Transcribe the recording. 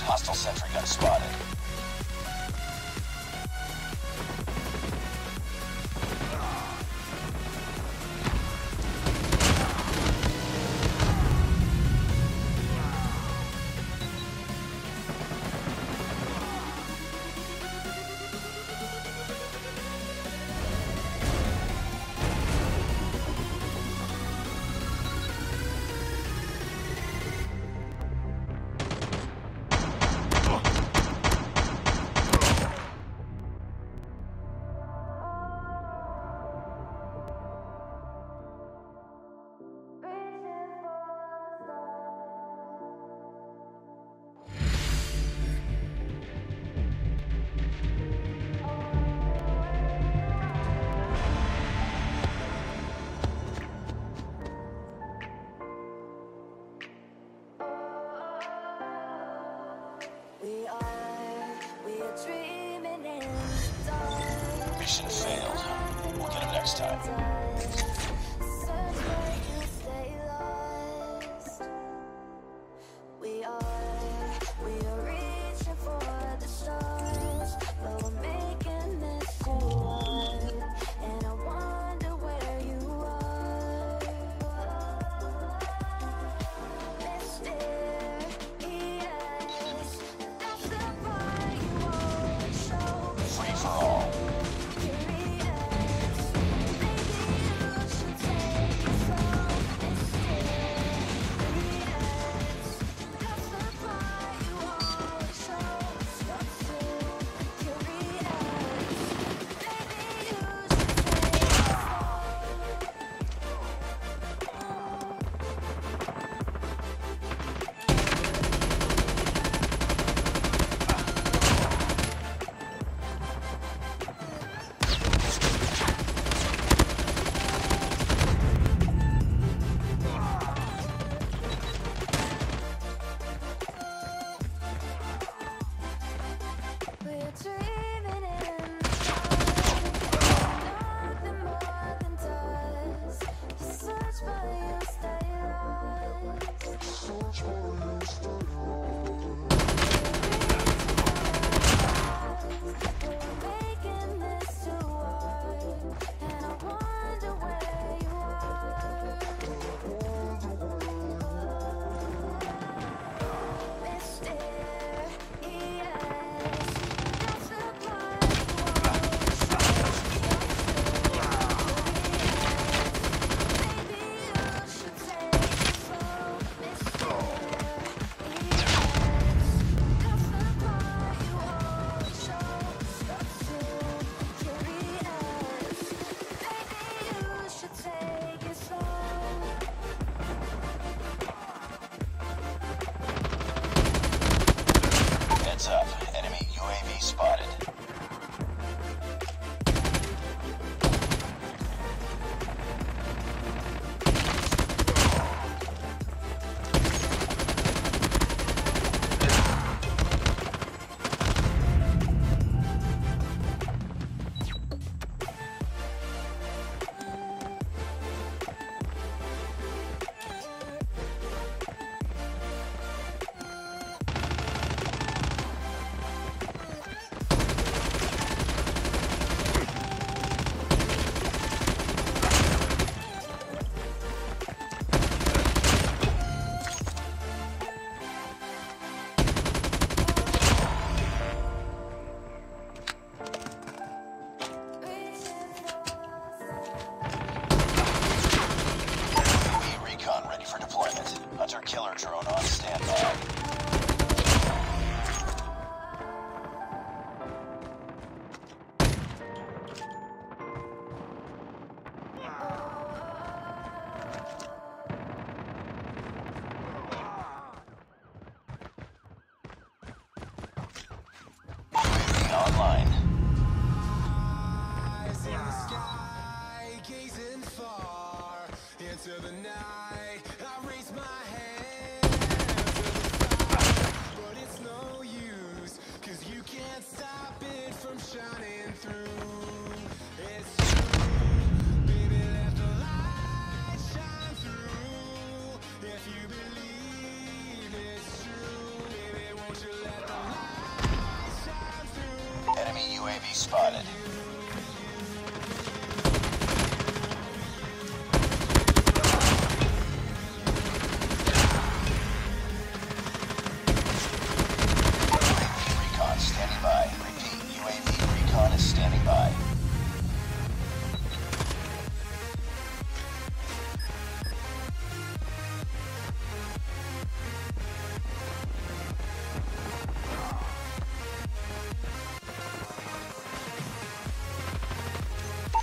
hostile sentry gun spotted. Time. started.